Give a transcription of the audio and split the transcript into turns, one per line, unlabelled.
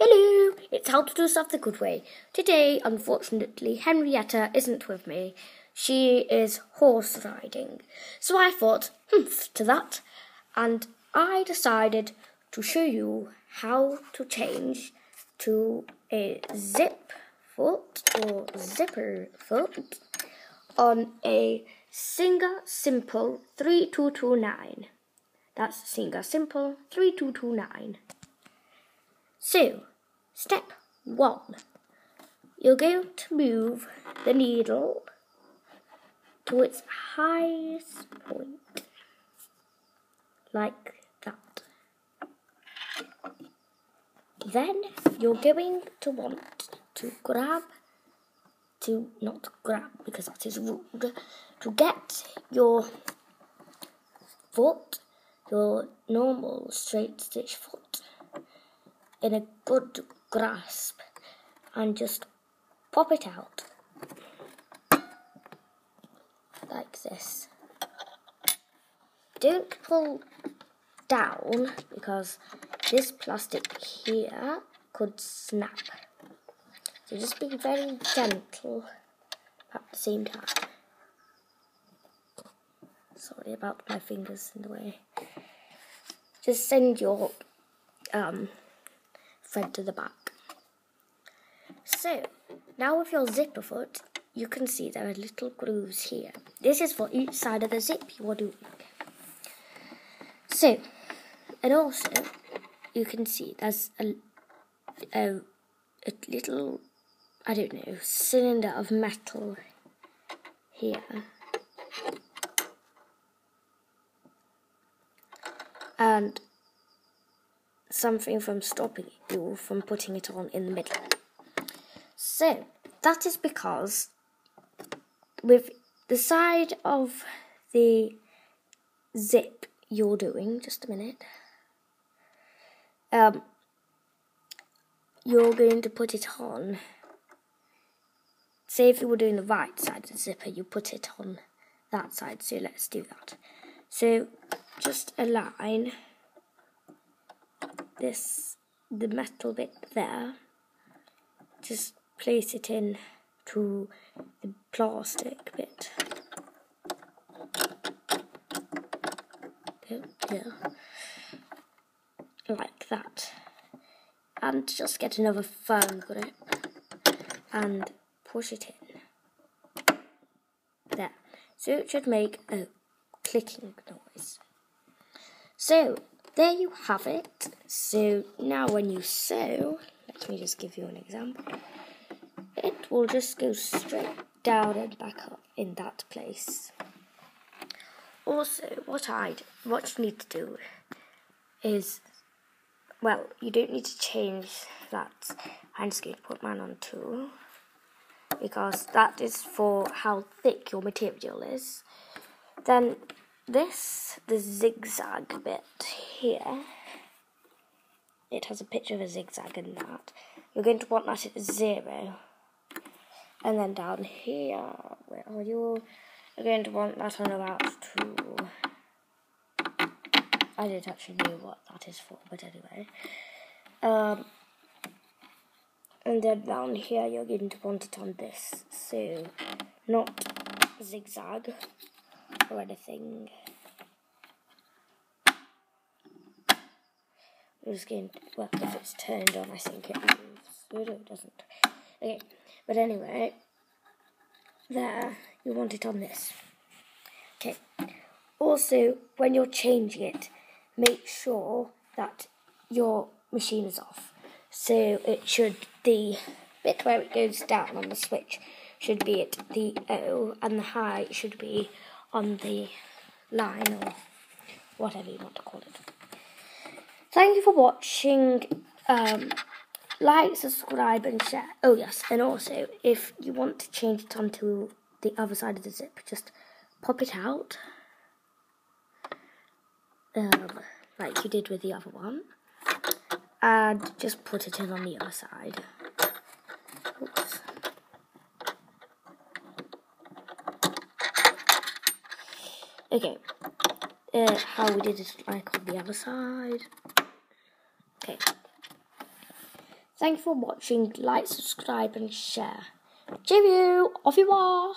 Hello, it's how to do stuff the good way. Today, unfortunately, Henrietta isn't with me. She is horse riding. So I thought, humph to that, and I decided to show you how to change to a zip foot or zipper foot on a Singer Simple 3229. That's Singer Simple 3229. So, step one. You're going to move the needle to its highest point, like that. Then you're going to want to grab, to not grab because that is rude, to get your foot, your normal straight stitch foot, in a good grasp and just pop it out like this. Don't pull down because this plastic here could snap. So just be very gentle at the same time. Sorry about my fingers in the way. Just send your um, thread to the back. So, now with your zipper foot, you can see there are little grooves here. This is for each side of the zip you are doing. So, and also, you can see there's a, a, a little, I don't know, cylinder of metal here. And something from stopping you from putting it on in the middle. So, that is because with the side of the zip you're doing, just a minute, um, you're going to put it on. Say if you were doing the right side of the zipper, you put it on that side. So let's do that. So just align this the metal bit there. Just place it in to the plastic bit. Yeah, like that. And just get another firm grip and push it in. There. So it should make a clicking noise. So there you have it. So now when you sew, let me just give you an example. It will just go straight down and back up in that place. Also, what I what you need to do is, well, you don't need to change that. I'm just going to put mine on two because that is for how thick your material is. Then this, the zigzag bit here, it has a picture of a zigzag in that. You're going to want that at zero. And then down here, where are you? You're going to want that on about two. I don't actually know what that is for, but anyway. Um, and then down here, you're going to want it on this. So, not zigzag or anything. I'm just going to, well, if it's turned on, I think it moves. No, no, it doesn't. Okay, but anyway, there, you want it on this. Okay, also, when you're changing it, make sure that your machine is off. So it should, the bit where it goes down on the switch should be at the O, and the high should be on the line or whatever you want to call it. Thank you for watching. Um, like, subscribe, and share. Oh, yes, and also, if you want to change it onto the other side of the zip, just pop it out. Um, like you did with the other one. And just put it in on the other side. Okay, uh, how we did it like on the other side. Okay. Thank you for watching. Like, subscribe, and share. Cheerio! Off you are!